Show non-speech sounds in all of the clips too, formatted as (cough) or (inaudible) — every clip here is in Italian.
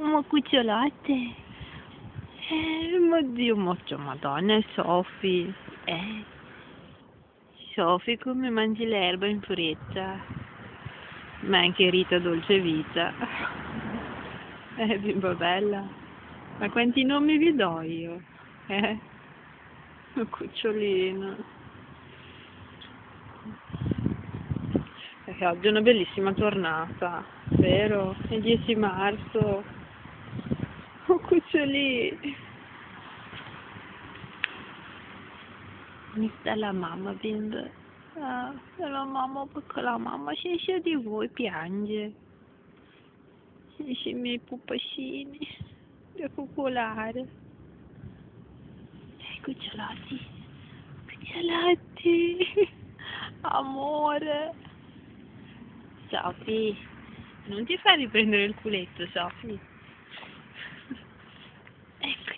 Ma cucciolate. Eh, ma Dio, moccio, madonna, Sofi. Eh. Sofi, come mangi l'erba in fretta. Ma anche Rita Dolce Vita. (laughs) Eh, bimba bella. Ma quanti nomi vi do io? Eh? Cucciolino. Perché oggi è una bellissima giornata, vero? È il 10 marzo. Cucciolì. Mi sta la mamma, bimba. Ah, la mamma, perché la mamma esce di voi, piange. Esce i miei pupacini. Da coccolare. Eh, cucciolotti. Cucciolotti. (laughs) Amore. Sofi, non ti fai riprendere il culetto, Sofi.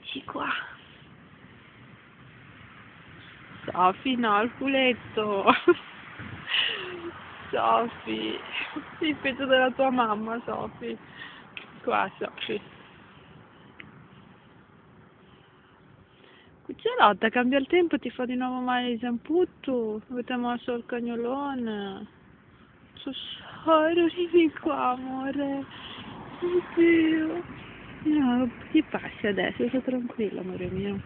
Eccoci qua. Sofi, no, il culetto. (laughs) Sofi, il petto della tua mamma, Sofi. Qua, Sofi. Cucciolotta, cambia il tempo, ti fa di nuovo male il zamputto. Avete mosso il cagnolone. Tesoro, vieni qua, amore. Oddio. No, ti passi adesso, sto tranquillo, amore mio.